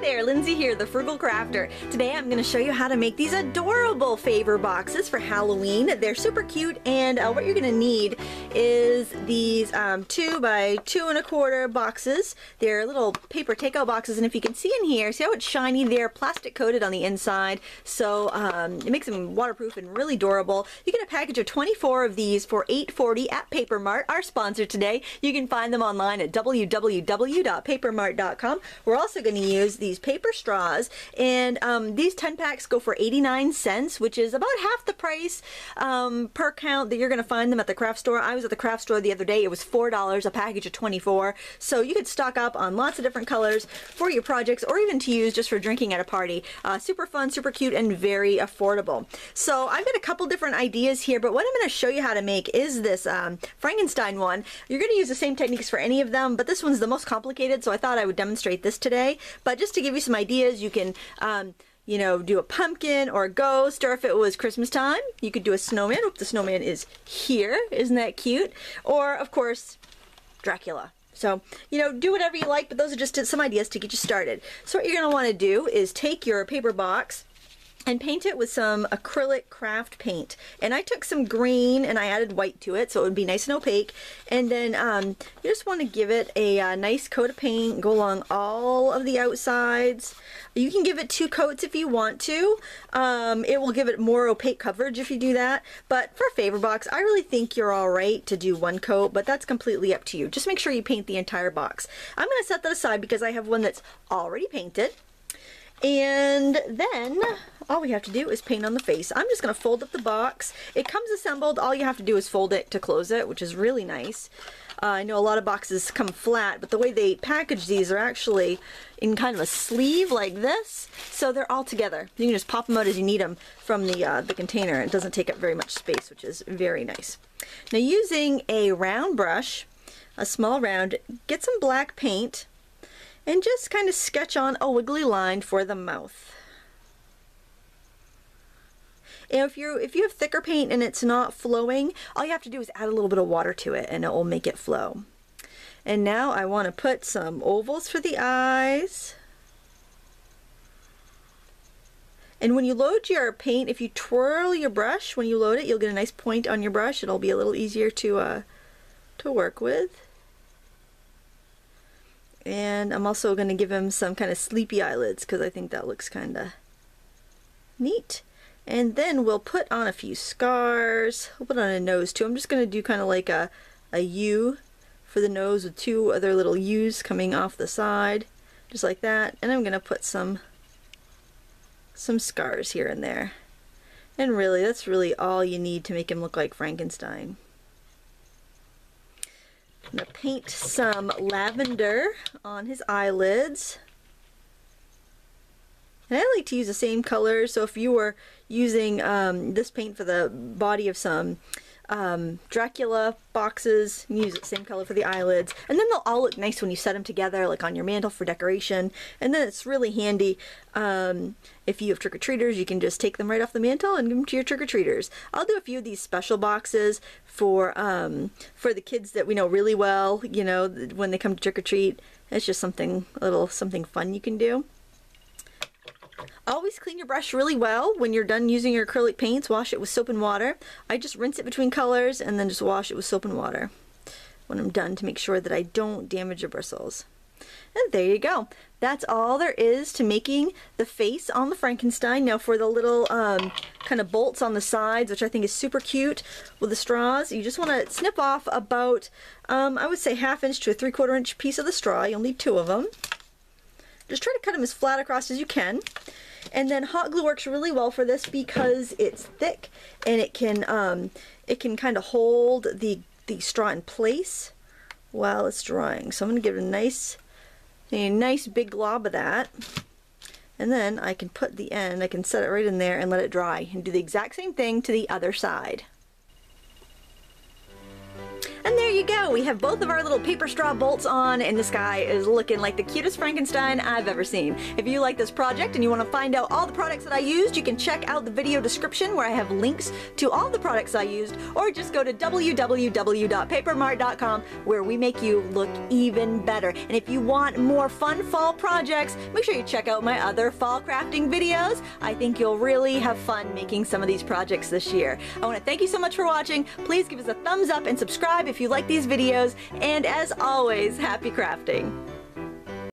There, Lindsay here, the Frugal Crafter. Today I'm going to show you how to make these adorable favor boxes for Halloween. They're super cute and uh, what you're going to need is these um, two by two and a quarter boxes. They're little paper takeout boxes and if you can see in here, see how it's shiny? They're plastic coated on the inside so um, it makes them waterproof and really durable. You get a package of 24 of these for $8.40 at Paper Mart, our sponsor today. You can find them online at www.papermart.com. We're also going to use these paper straws and um, these 10 packs go for 89 cents which is about half the price um, per count that you're going to find them at the craft store. I was at the craft store the other day. It was $4 a package of 24 so you could stock up on lots of different colors for your projects or even to use just for drinking at a party. Uh, super fun, super cute, and very affordable. So I've got a couple different ideas here but what I'm going to show you how to make is this um, Frankenstein one. You're going to use the same techniques for any of them but this one's the most complicated so I thought I would demonstrate this today. But just to give you some ideas, you can, um, you know, do a pumpkin or a ghost, or if it was Christmas time, you could do a snowman. Oop, the snowman is here. Isn't that cute? Or, of course, Dracula. So, you know, do whatever you like, but those are just some ideas to get you started. So what you're going to want to do is take your paper box, and paint it with some acrylic craft paint. And I took some green and I added white to it so it would be nice and opaque. And then um, you just want to give it a, a, uh, nice coat of paint, go along all of the outsides. You can give it two coats if you want to. Um, it will give it more opaque coverage if you do that. But for a favor box, I really think you're all right to do one coat, but that's completely up to you. Just make sure you paint the entire box. I'm going to set that aside because I have one that's already painted. And then all we have to do is paint on the face. I'm just going to fold up the box. It comes assembled. All you have to do is fold it to close it, which is really nice. Uh, I know a lot of boxes come flat, but the way they package these are actually in kind of a sleeve like this, so they're all together. You can just pop them out as you need them from the, uh, the container. It doesn't take up very much space, which is very nice. Now using a round brush, a small round, get some black paint, and just kind of sketch on a wiggly line for the mouth. And if you if you have thicker paint and it's not flowing, all you have to do is add a little bit of water to it and it will make it flow. And now I want to put some ovals for the eyes. And when you load your paint, if you twirl your brush, when you load it, you'll get a nice point on your brush. It'll be a little easier to, uh, to work with. And I'm also going to give him some kind of sleepy eyelids because I think that looks kind of neat. And then we'll put on a few scars. We'll put on a nose too. I'm just going to do kind of like a, a U for the nose with two other little U's coming off the side. Just like that. And I'm going to put some some scars here and there. And really, that's really all you need to make him look like Frankenstein. I'm going to paint some lavender on his eyelids. And I like to use the same color, so if you were using um, this paint for the body of some um, Dracula boxes, use the same color for the eyelids, and then they'll all look nice when you set them together, like on your mantle for decoration, and then it's really handy um, if you have trick-or-treaters, you can just take them right off the mantle and give them to your trick-or-treaters. I'll do a few of these special boxes for, um, for the kids that we know really well, you know, when they come to trick-or-treat. It's just something, a little something fun you can do. Always clean your brush really well when you're done using your acrylic paints. Wash it with soap and water. I just rinse it between colors and then just wash it with soap and water when I'm done to make sure that I don't damage the bristles. And there you go. That's all there is to making the face on the Frankenstein. Now for the little um, kind of bolts on the sides, which I think is super cute with the straws, you just want to snip off about, um, I would say half inch to a three quarter inch piece of the straw. You'll need two of them. Just try to cut them as flat across as you can. And then hot glue works really well for this because it's thick and it can um, it can kind of hold the, the straw in place while it's drying. So I'm going to give it a nice, a nice big glob of that. And then I can put the end, I can set it right in there and let it dry and do the exact same thing to the other side. Go. We have both of our little paper straw bolts on and this guy is looking like the cutest Frankenstein I've ever seen. If you like this project and you want to find out all the products that I used, you can check out the video description where I have links to all the products I used or just go to www.papermart.com where we make you look even better. And if you want more fun fall projects, make sure you check out my other fall crafting videos. I think you'll really have fun making some of these projects this year. I want to thank you so much for watching. Please give us a thumbs up and subscribe if you these videos. And as always, happy crafting.